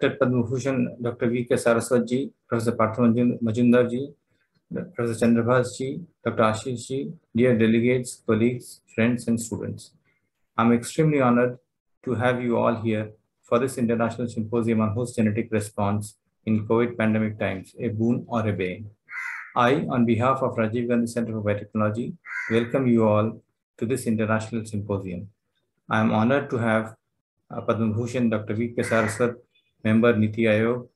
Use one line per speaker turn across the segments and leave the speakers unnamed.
Padma Bhushan, Dr. V.K. Saraswat Professor Partha Majumder ji, Professor Chandrabhas ji, Dr. Ashish ji, dear delegates, colleagues, friends, and students. I'm extremely honored to have you all here for this international symposium on host genetic response in COVID pandemic times, a boon or a bane. I, on behalf of Rajiv Gandhi Center for Biotechnology, welcome you all to this international symposium. I am honored to have uh, Padma Bhushan Dr. V.K. Saraswat, member Niti Aayog,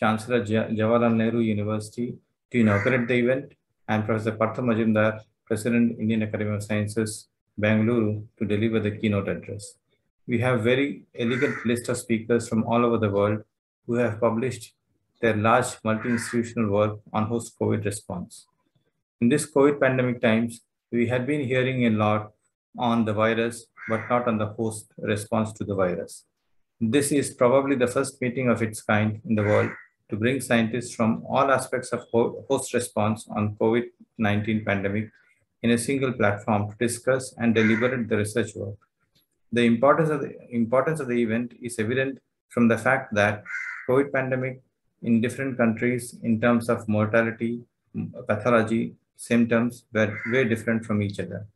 Chancellor Jawaharlal Nehru University to inaugurate the event, and Professor Partha Majumder, President Indian Academy of Sciences, Bangalore, to deliver the keynote address. We have very elegant list of speakers from all over the world who have published their large multi-institutional work on host COVID response. In this COVID pandemic times, we had been hearing a lot on the virus, but not on the host response to the virus. This is probably the first meeting of its kind in the world to bring scientists from all aspects of host response on COVID-19 pandemic in a single platform to discuss and deliberate the research work. The importance of the importance of the event is evident from the fact that COVID pandemic in different countries in terms of mortality, pathology, symptoms were very different from each other.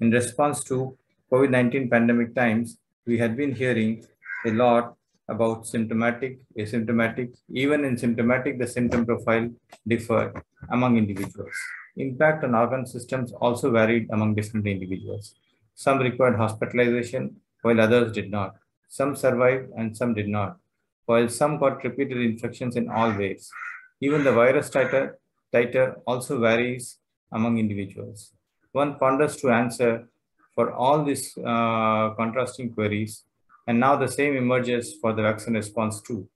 In response to COVID-19 pandemic times, we had been hearing a lot about symptomatic, asymptomatic, even in symptomatic, the symptom profile differed among individuals. Impact on organ systems also varied among different individuals. Some required hospitalization, while others did not. Some survived and some did not, while some got repeated infections in all waves. Even the virus titer, titer also varies among individuals. One ponders to answer for all these uh, contrasting queries and now the same emerges for the vaccine response too.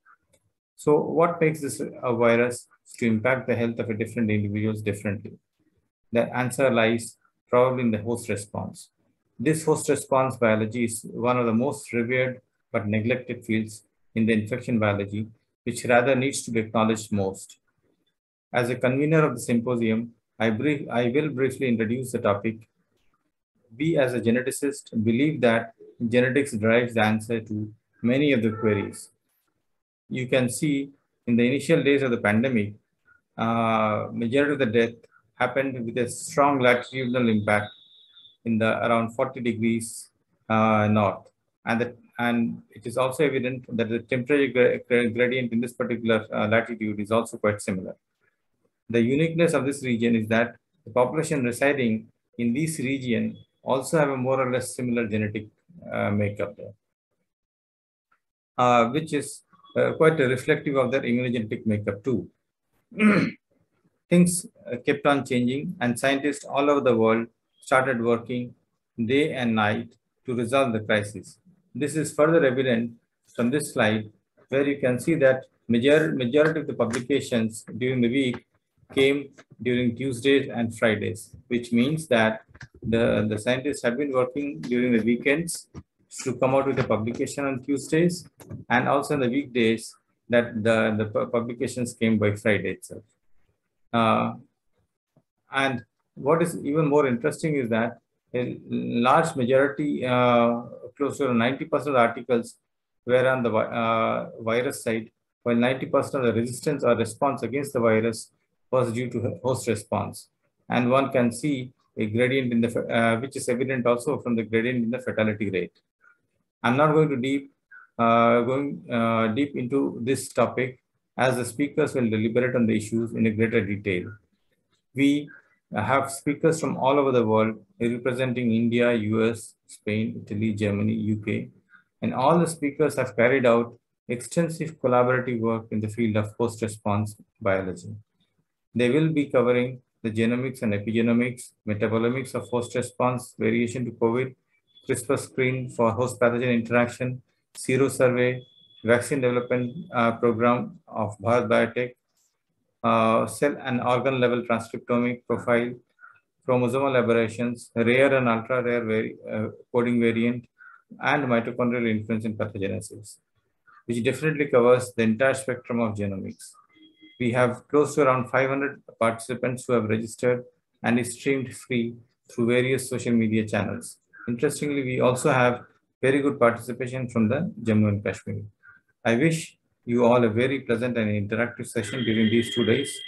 So what makes this a virus to impact the health of a different individuals differently? The answer lies probably in the host response. This host response biology is one of the most revered but neglected fields in the infection biology, which rather needs to be acknowledged most. As a convener of the symposium, I, brief, I will briefly introduce the topic. We as a geneticist believe that genetics drives the answer to many of the queries. You can see in the initial days of the pandemic, uh, majority of the death happened with a strong latitudinal impact in the around 40 degrees uh, north. And, the, and it is also evident that the temperature gradient in this particular uh, latitude is also quite similar. The uniqueness of this region is that the population residing in this region also have a more or less similar genetic makeup there, uh, which is uh, quite reflective of their immunogenetic makeup too. Things kept on changing and scientists all over the world started working day and night to resolve the crisis. This is further evident from this slide where you can see that major, majority of the publications during the week came during Tuesdays and Fridays, which means that the, the scientists have been working during the weekends to come out with a publication on Tuesdays and also on the weekdays that the, the publications came by Friday itself. Uh, and what is even more interesting is that a large majority, uh, close to 90% of the articles were on the uh, virus side, while 90% of the resistance or response against the virus was due to host response. And one can see a gradient in the, uh, which is evident also from the gradient in the fatality rate. I'm not going to deep, uh, going uh, deep into this topic as the speakers will deliberate on the issues in a greater detail. We have speakers from all over the world representing India, US, Spain, Italy, Germany, UK, and all the speakers have carried out extensive collaborative work in the field of host-response biology. They will be covering the genomics and epigenomics, metabolomics of host response, variation to COVID, CRISPR screen for host pathogen interaction, sero survey, vaccine development uh, program of Bharat Biotech, uh, cell and organ level transcriptomic profile, chromosomal aberrations, rare and ultra rare vari uh, coding variant, and mitochondrial influence in pathogenesis, which definitely covers the entire spectrum of genomics we have close to around 500 participants who have registered and is streamed free through various social media channels. Interestingly, we also have very good participation from the Jammu and Kashmir. I wish you all a very pleasant and interactive session during these two days.